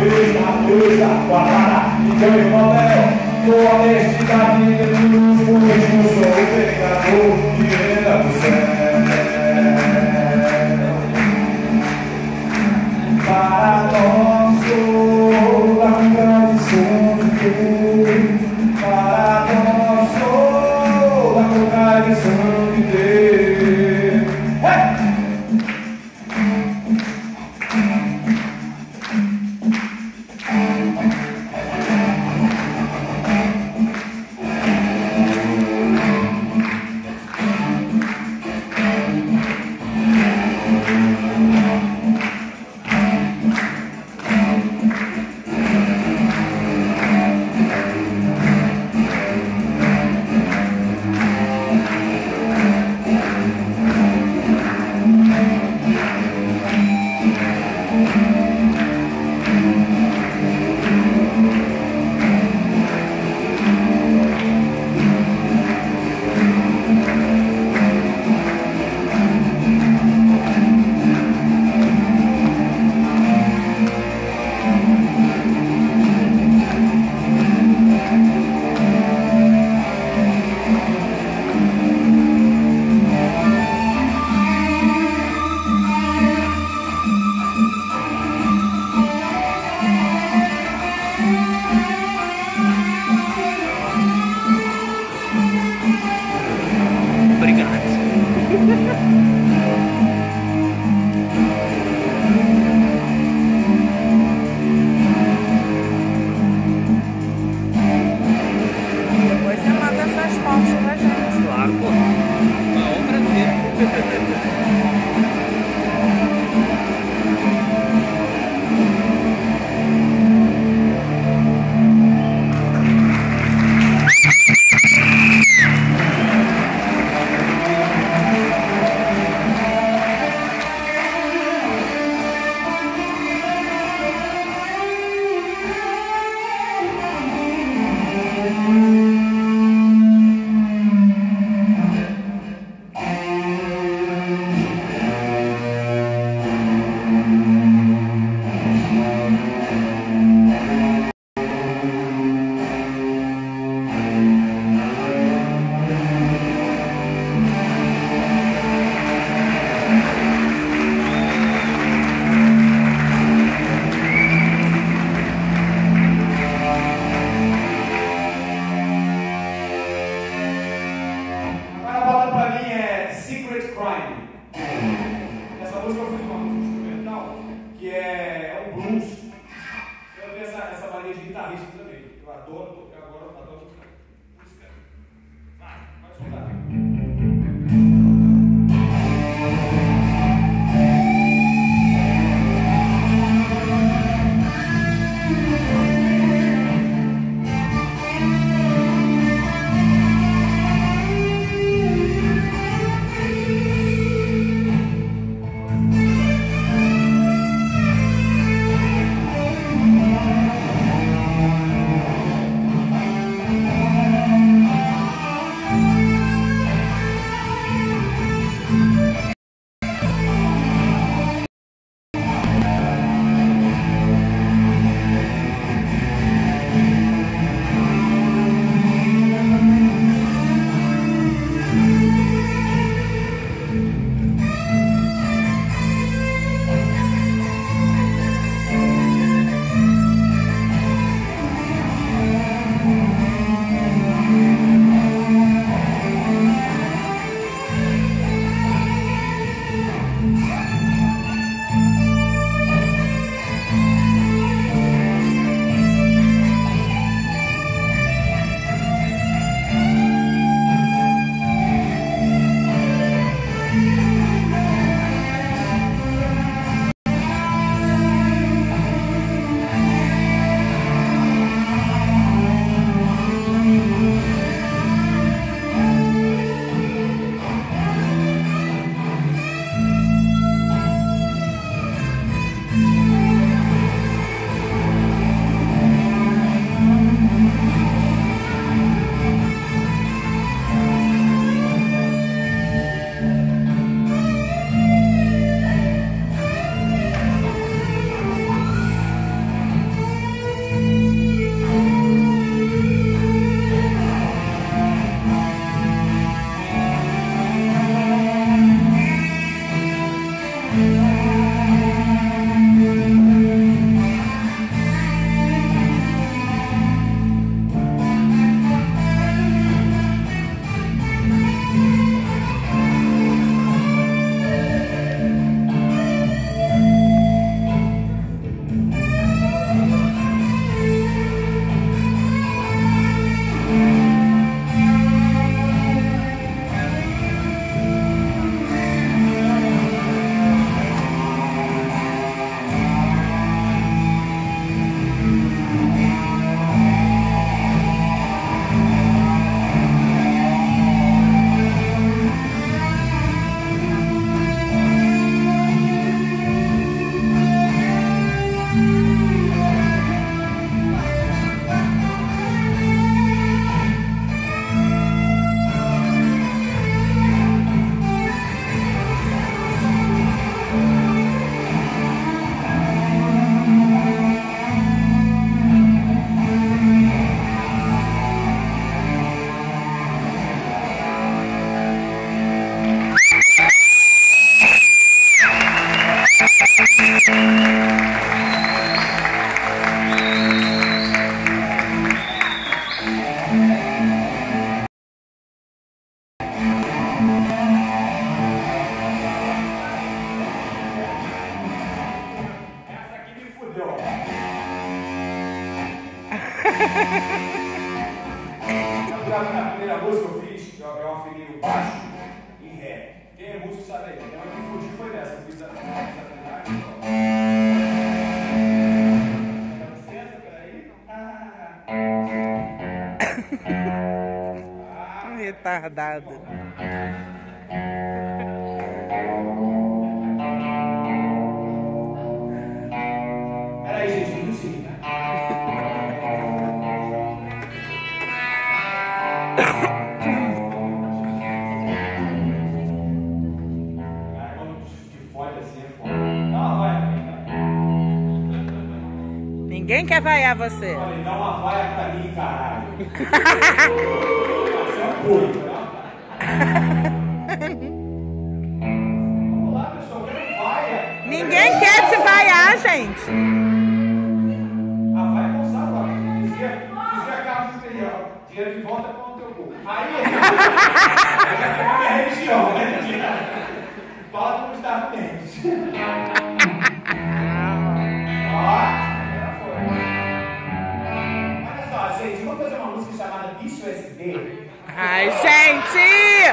besta, besta, guardada, então eu papel. Com honestidade, Jesus, por mesmo sou o pecador que entra no céu. Para nós, Na primeira música eu fiz, eu, eu afinei o baixo e ré. Quem é músico sabe aí. Então, a que fudi foi dessa. Eu fiz a, Dá licença, peraí. Ah. Retardado. Quer vaiar você. Olha, dá uma vaia pra mim, caralho. É um. Ninguém quer te vaiar, gente. A vaia é ó. Dizia, dizia Carlos Imperial. Dinheiro de volta com o teu cu. Aí, chamada Bicho SD. Ai, gente!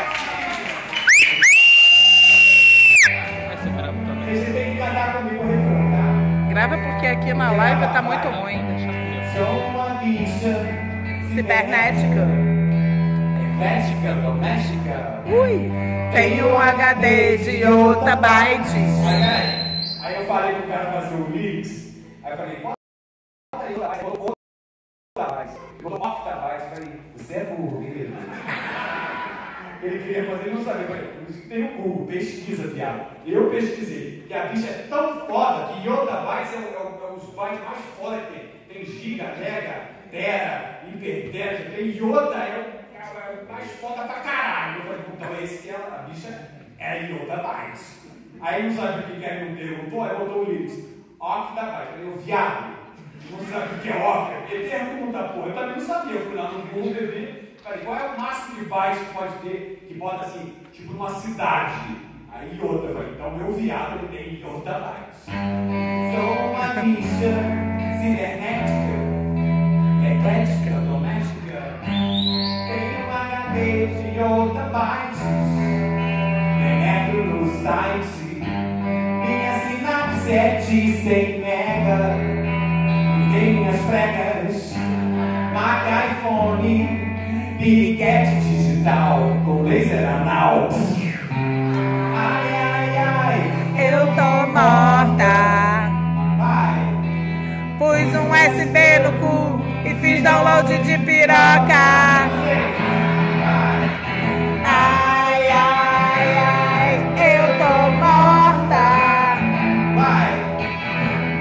Que cantar comigo o refrão, tá? Grava porque aqui na live tá muito ruim. Sou uma bicha Cibernética. eclética, doméstica. Ui! Tem um HD de otabytes. Aí, aí, aí eu falei pro cara fazer o mix. Aí eu falei, bota aí, falei, você é burro, querido. Ele queria fazer, ele não sabia. Eu falei, isso tem no Google, pesquisa, viado. Eu pesquisei. E a bicha é tão foda que yottabytes é, o- é, o- é os bytes mais foda que tem. Tem giga, mega, tera, hipertera, tem iota, é o é o mais foda pra caralho. Eu falei, então esse que ela, a bicha é yottabytes. Aí não sabe o que que é, ele não perguntou, aí botou o lyrics. Octabytes. Eu falei, viado, não sabe o que é octa? Ele pergunta, pô. Eu também não sabia. Eu fui lá no Google ver, falei, qual é o máximo de bytes que pode ter, que bota assim, tipo numa cidade? Aí eu falei, então meu viado tem yottabytes. Sou uma bicha cibernética, eclética, doméstica. Tenho um HD de yottabytes. Penetro no site. Minha sinapse é de 100 mega. Tem minhas pregas. USB no cu e fiz download de piroca. Ai, ai, ai, eu tô morta. Vai.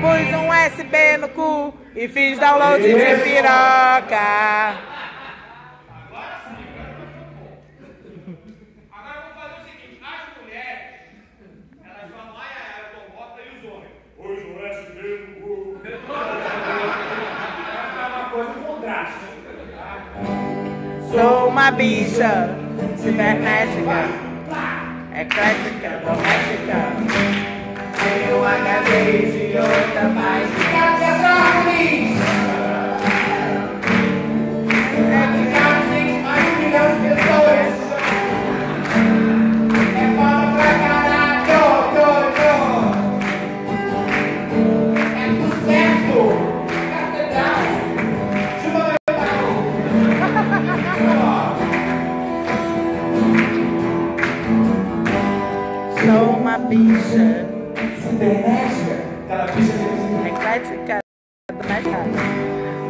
Pus um USB no cu e fiz download de piroca. Uma bicha cibernética, eclética, doméstica. Tenho HD de outra mais.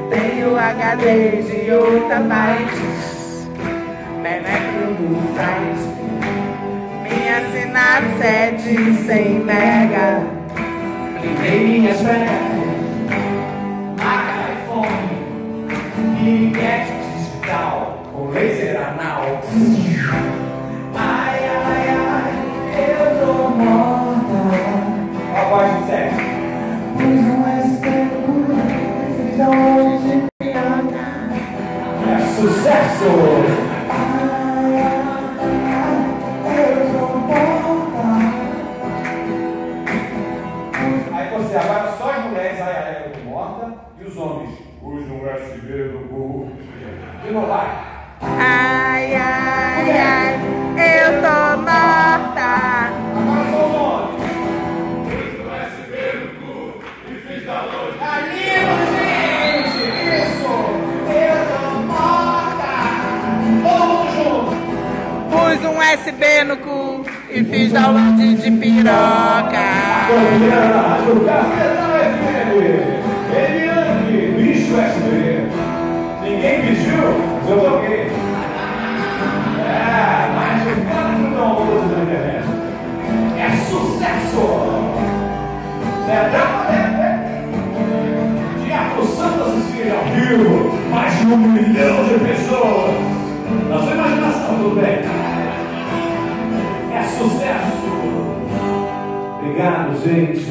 Tenho HD de outra bytes. Penetro no site. Minha sinapse é de 100 mega. Liguei minhas pernas, Mac iPhone, piriguete digital, com laser anal. Sucesso! Um USB no cu e fiz download de piroca. O Cafetão FM! Eliane, bicho USB! Ninguém pediu, mas eu toquei. É, mais de quatro downloads na internet. É sucesso! É da Teatro Santa Cecília ao vivo, mais de um milhão de pessoas. Na sua imaginação, tudo bem? Sucesso! Obrigado, gente.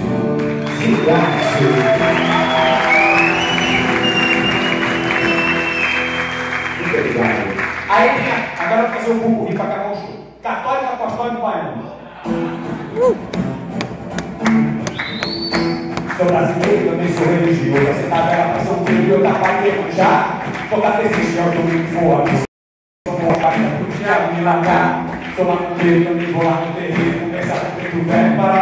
Obrigado. Muito obrigado. Aí a- agora vou fazer um pupurri para acabar o show. Católico, apostólico, baiano. Sou brasileiro, também sou religioso. Você tá vendo pra ser um filho, eu tava já. Sou catecista, eu tô muito forte. Me largar. Sou macumbeiro, também vou lá no terreiro. Começar com o preto velho para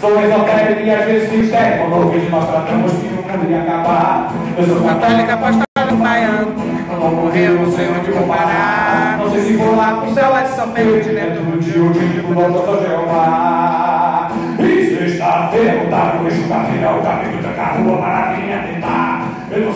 Sou esotérico e às vezes sou histérico. Quando eu vejo nós tratamos que o mundo ia acabar. Eu sou Católica, apostólica, baiano. Eu vou morrer, eu não sei onde vou parar. Não sei se vou lá pro céu lá de São Pedro de dentro do dia, eu digo, não sou Jeová. E sexta-feira, eu tava no eixo da filha, o caminho da carrua, maravilha tentar. Eu não